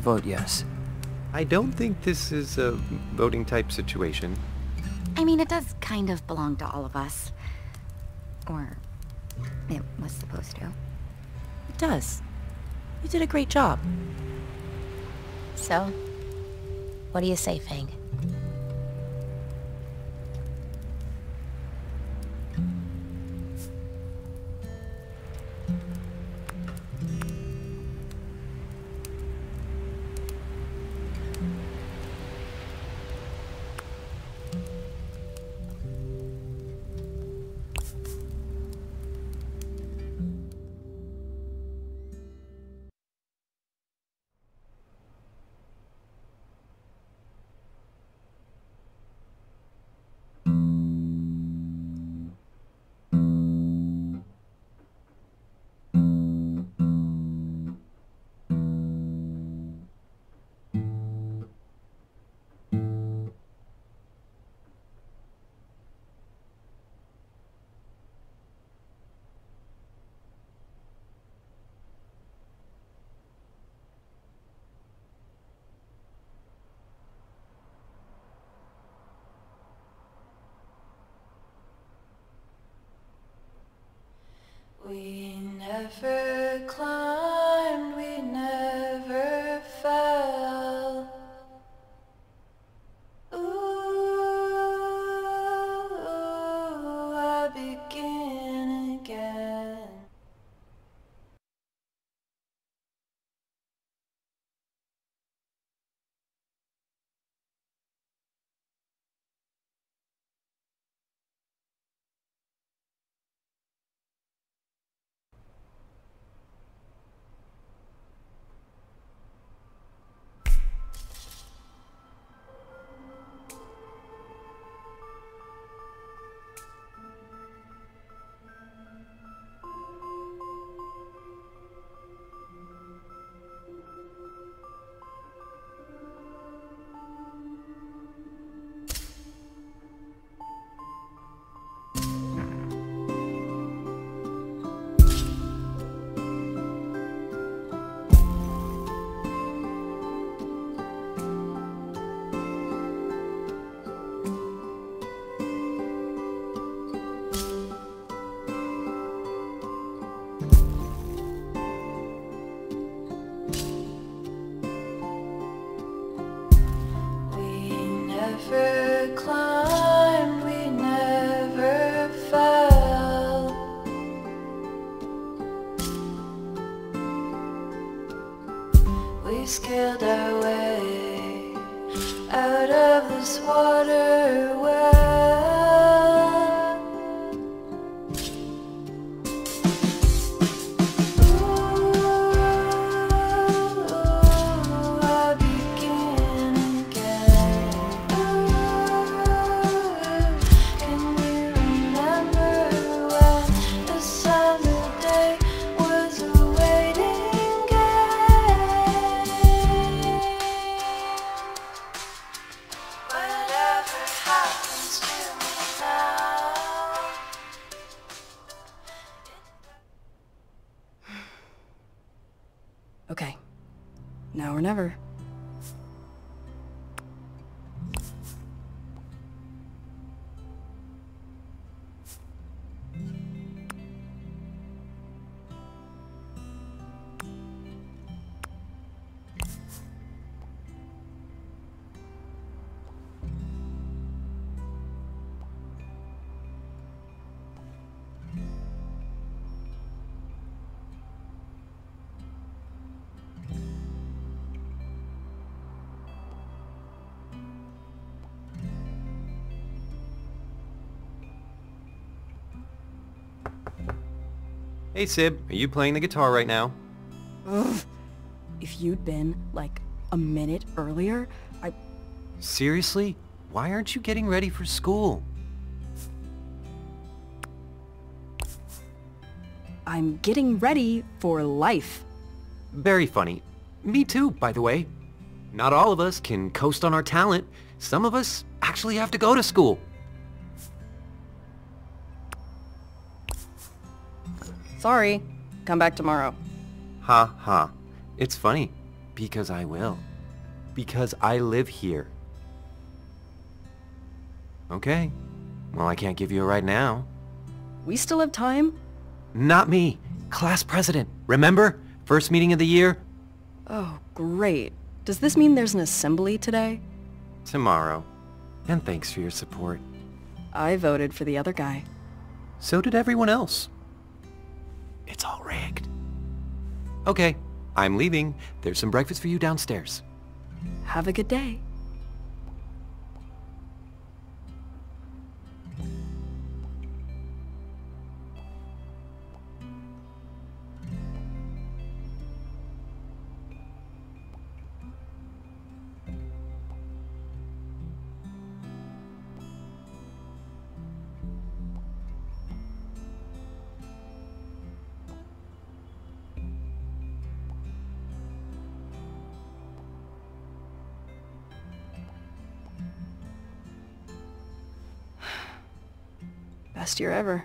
vote yes. I don't think this is a voting type situation. I mean, it does kind of belong to all of us. Or it was supposed to. It does. You did a great job. So, what do you say, Fang? Climbed, we never fell. We scaled our way out of this water Okay. Now or never. Hey Sib, are you playing the guitar right now? Ugh. If you'd been, like, a minute earlier, I... Seriously? Why aren't you getting ready for school? I'm getting ready for life. Very funny. Me too, by the way. Not all of us can coast on our talent. Some of us actually have to go to school. Sorry. Come back tomorrow. Ha ha. It's funny. Because I will. Because I live here. Okay. Well, I can't give you a right now. We still have time? Not me. Class president. Remember? First meeting of the year? Oh, great. Does this mean there's an assembly today? Tomorrow. And thanks for your support. I voted for the other guy. So did everyone else. Rigged. Okay, I'm leaving. There's some breakfast for you downstairs. Have a good day. Best year ever.